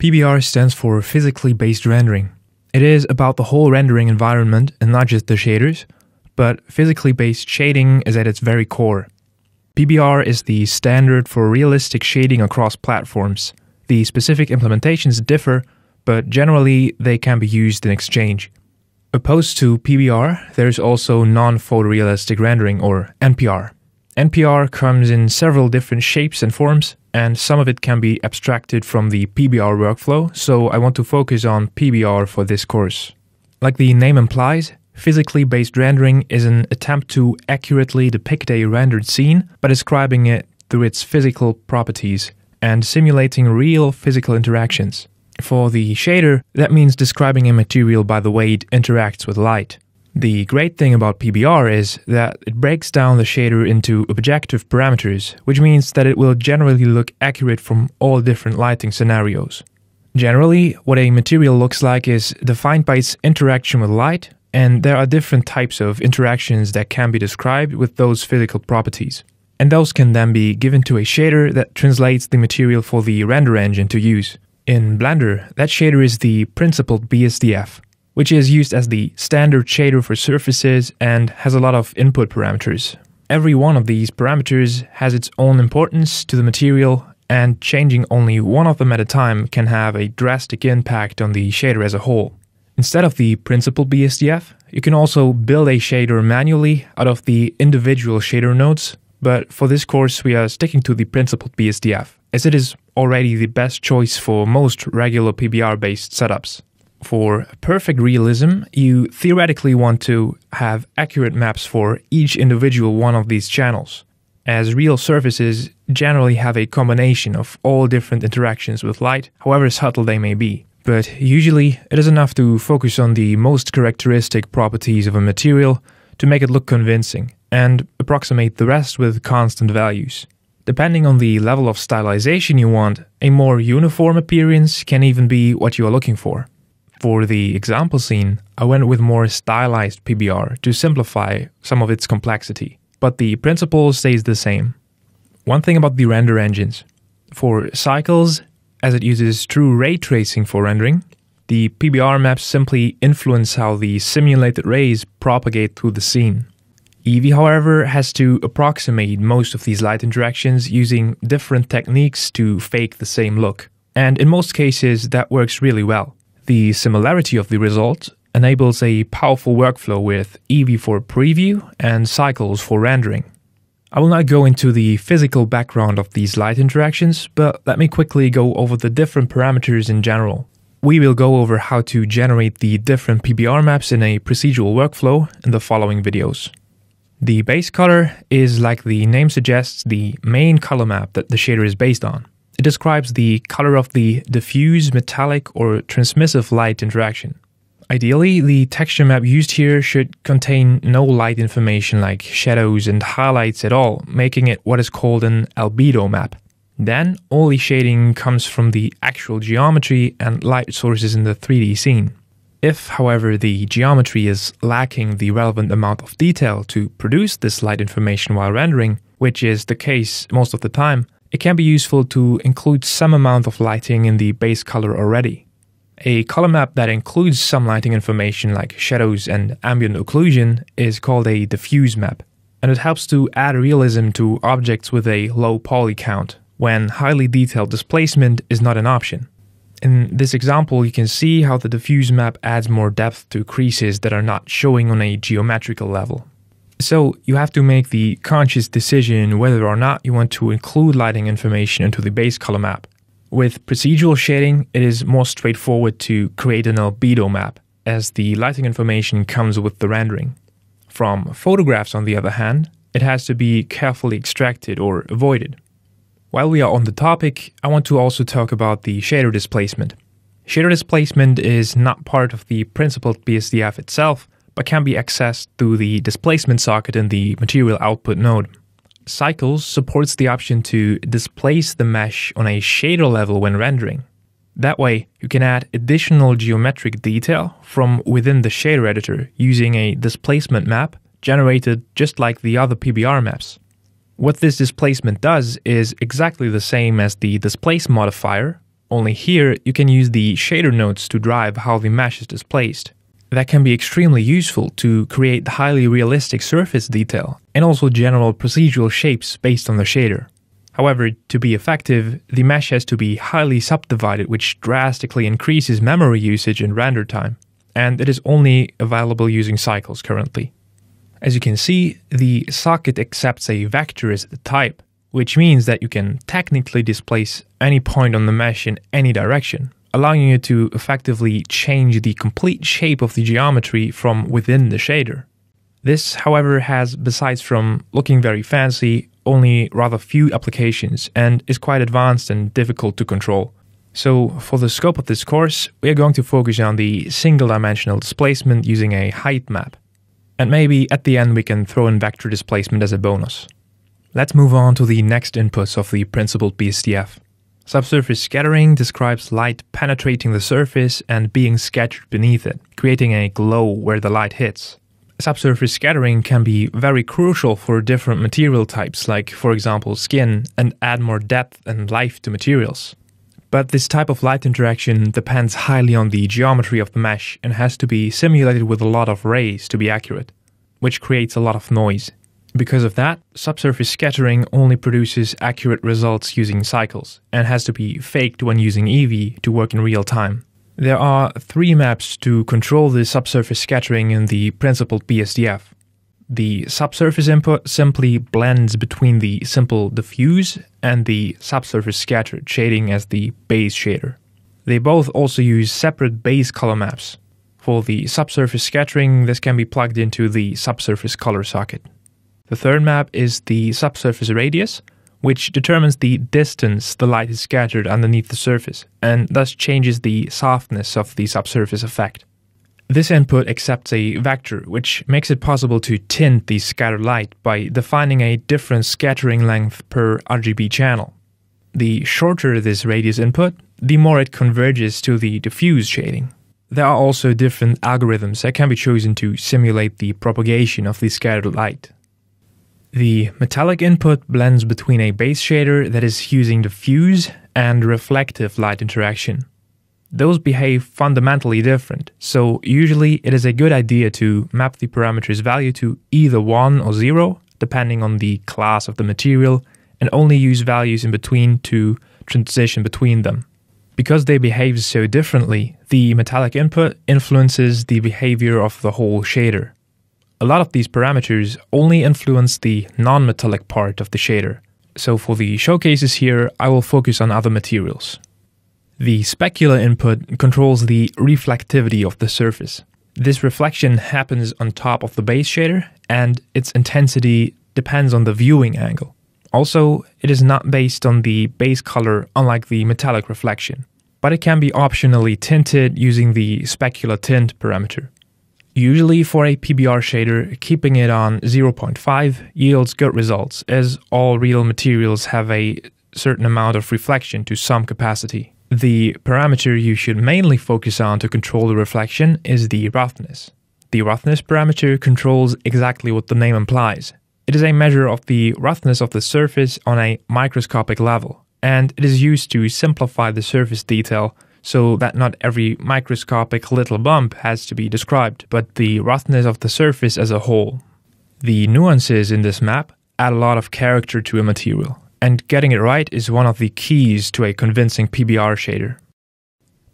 PBR stands for Physically Based Rendering. It is about the whole rendering environment and not just the shaders, but physically based shading is at its very core. PBR is the standard for realistic shading across platforms. The specific implementations differ, but generally they can be used in exchange. Opposed to PBR, there is also non photorealistic rendering or NPR. NPR comes in several different shapes and forms, and some of it can be abstracted from the PBR workflow, so I want to focus on PBR for this course. Like the name implies, physically based rendering is an attempt to accurately depict a rendered scene by describing it through its physical properties and simulating real physical interactions. For the shader, that means describing a material by the way it interacts with light. The great thing about PBR is that it breaks down the shader into objective parameters, which means that it will generally look accurate from all different lighting scenarios. Generally, what a material looks like is defined by its interaction with light, and there are different types of interactions that can be described with those physical properties. And those can then be given to a shader that translates the material for the render engine to use. In Blender, that shader is the principled BSDF, which is used as the standard shader for surfaces and has a lot of input parameters. Every one of these parameters has its own importance to the material, and changing only one of them at a time can have a drastic impact on the shader as a whole. Instead of the principled BSDF, you can also build a shader manually out of the individual shader nodes, but for this course we are sticking to the principled BSDF, as it is already the best choice for most regular PBR based setups. For perfect realism, you theoretically want to have accurate maps for each individual one of these channels, as real surfaces generally have a combination of all different interactions with light, however subtle they may be. But usually, it is enough to focus on the most characteristic properties of a material to make it look convincing, and approximate the rest with constant values. Depending on the level of stylization you want, a more uniform appearance can even be what you are looking for. For the example scene, I went with more stylized PBR to simplify some of its complexity, but the principle stays the same. One thing about the render engines for cycles, as it uses true ray tracing for rendering, the PBR maps simply influence how the simulated rays propagate through the scene. Eevee, however, has to approximate most of these light interactions using different techniques to fake the same look, and in most cases that works really well. The similarity of the result enables a powerful workflow with Eevee for preview and cycles for rendering. I will not go into the physical background of these light interactions, but let me quickly go over the different parameters in general. We will go over how to generate the different PBR maps in a procedural workflow in the following videos. The base color is, like the name suggests, the main color map that the shader is based on. It describes the color of the diffuse, metallic, or transmissive light interaction. Ideally, the texture map used here should contain no light information like shadows and highlights at all, making it what is called an albedo map. Then, all the shading comes from the actual geometry and light sources in the 3D scene. If, however, the geometry is lacking the relevant amount of detail to produce this light information while rendering, which is the case most of the time, it can be useful to include some amount of lighting in the base color already. A color map that includes some lighting information like shadows and ambient occlusion is called a diffuse map, and it helps to add realism to objects with a low poly count when highly detailed displacement is not an option. In this example, you can see how the diffuse map adds more depth to creases that are not showing on a geometrical level. So you have to make the conscious decision whether or not you want to include lighting information into the base color map. With procedural shading, it is more straightforward to create an albedo map, as the lighting information comes with the rendering. From photographs, on the other hand, it has to be carefully extracted or avoided. While we are on the topic, I want to also talk about the shader displacement. Shader displacement is not part of the principled BSDF itself, but can be accessed through the displacement socket in the material output node. Cycles supports the option to displace the mesh on a shader level when rendering. That way, you can add additional geometric detail from within the shader editor using a displacement map generated just like the other PBR maps. What this displacement does is exactly the same as the displace modifier, only here you can use the shader nodes to drive how the mesh is displaced. That can be extremely useful to create highly realistic surface detail and also general procedural shapes based on the shader. However, to be effective, the mesh has to be highly subdivided, which drastically increases memory usage and render time, and it is only available using cycles currently. As you can see, the socket accepts a vector as the type, which means that you can technically displace any point on the mesh in any direction, allowing you to effectively change the complete shape of the geometry from within the shader. This, however, has, besides from looking very fancy, only rather few applications and is quite advanced and difficult to control. So, for the scope of this course, we are going to focus on the single dimensional displacement using a height map. And maybe at the end we can throw in vector displacement as a bonus. Let's move on to the next inputs of the principled BSDF. Subsurface scattering describes light penetrating the surface and being scattered beneath it, creating a glow where the light hits. Subsurface scattering can be very crucial for different material types, like, for example, skin, and add more depth and life to materials. But this type of light interaction depends highly on the geometry of the mesh and has to be simulated with a lot of rays to be accurate, which creates a lot of noise. Because of that, subsurface scattering only produces accurate results using cycles and has to be faked when using Eevee to work in real time. There are three maps to control the subsurface scattering in the principled BSDF. The subsurface input simply blends between the simple diffuse and the subsurface scattered shading as the base shader. They both also use separate base color maps. For the subsurface scattering, this can be plugged into the subsurface color socket. The third map is the subsurface radius, which determines the distance the light is scattered underneath the surface, and thus changes the softness of the subsurface effect. This input accepts a vector, which makes it possible to tint the scattered light by defining a different scattering length per RGB channel. The shorter this radius input, the more it converges to the diffuse shading. There are also different algorithms that can be chosen to simulate the propagation of the scattered light. The metallic input blends between a base shader that is using diffuse and reflective light interaction. Those behave fundamentally different, so usually it is a good idea to map the parameter's value to either 1 or 0, depending on the class of the material, and only use values in between to transition between them. Because they behave so differently, the metallic input influences the behavior of the whole shader a lot of these parameters only influence the non-metallic part of the shader. So for the showcases here, I will focus on other materials. The specular input controls the reflectivity of the surface. This reflection happens on top of the base shader, and its intensity depends on the viewing angle. Also, it is not based on the base color, unlike the metallic reflection, but it can be optionally tinted using the specular tint parameter. Usually for a PBR shader, keeping it on 0.5 yields good results, as all real materials have a certain amount of reflection to some capacity. The parameter you should mainly focus on to control the reflection is the roughness. The roughness parameter controls exactly what the name implies. It is a measure of the roughness of the surface on a microscopic level, and it is used to simplify the surface detail so that not every microscopic little bump has to be described, but the roughness of the surface as a whole. The nuances in this map add a lot of character to a material, and getting it right is one of the keys to a convincing PBR shader.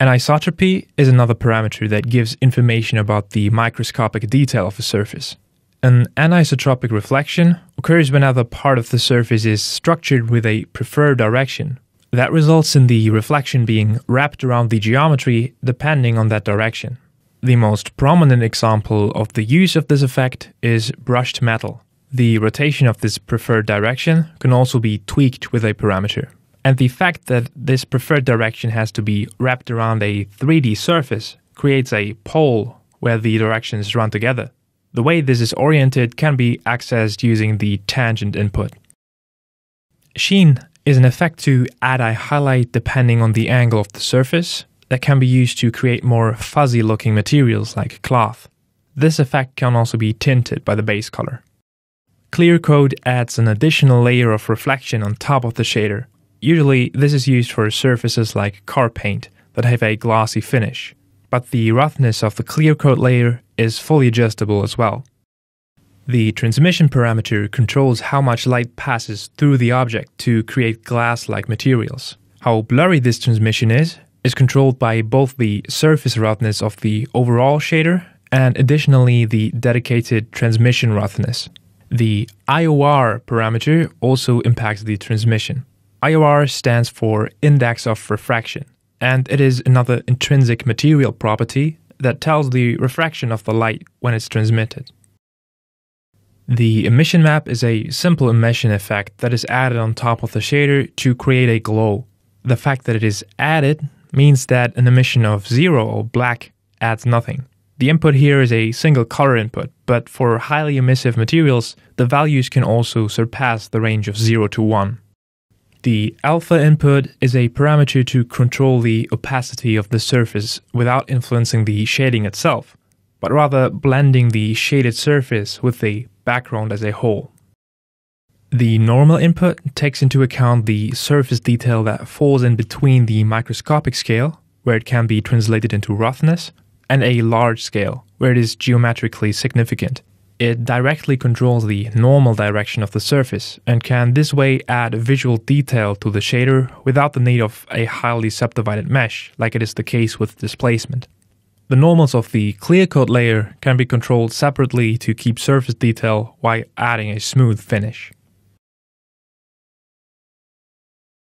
Anisotropy is another parameter that gives information about the microscopic detail of a surface. An anisotropic reflection occurs when whenever part of the surface is structured with a preferred direction, that results in the reflection being wrapped around the geometry depending on that direction. The most prominent example of the use of this effect is brushed metal. The rotation of this preferred direction can also be tweaked with a parameter. And the fact that this preferred direction has to be wrapped around a 3D surface creates a pole where the directions run together. The way this is oriented can be accessed using the tangent input. Sheen is an effect to add a highlight depending on the angle of the surface that can be used to create more fuzzy looking materials like cloth. This effect can also be tinted by the base color. Clear coat adds an additional layer of reflection on top of the shader. Usually, this is used for surfaces like car paint that have a glossy finish, but the roughness of the clear coat layer is fully adjustable as well. The transmission parameter controls how much light passes through the object to create glass like materials. How blurry this transmission is is controlled by both the surface roughness of the overall shader and additionally the dedicated transmission roughness. The IOR parameter also impacts the transmission. IOR stands for Index of Refraction, and it is another intrinsic material property that tells the refraction of the light when it's transmitted. The emission map is a simple emission effect that is added on top of the shader to create a glow. The fact that it is added means that an emission of zero or black adds nothing. The input here is a single color input, but for highly emissive materials, the values can also surpass the range of 0 to 1. The alpha input is a parameter to control the opacity of the surface without influencing the shading itself, but rather blending the shaded surface with the background as a whole. The normal input takes into account the surface detail that falls in between the microscopic scale, where it can be translated into roughness, and a large scale, where it is geometrically significant. It directly controls the normal direction of the surface and can this way add visual detail to the shader without the need of a highly subdivided mesh, like it is the case with displacement. The normals of the clear coat layer can be controlled separately to keep surface detail while adding a smooth finish.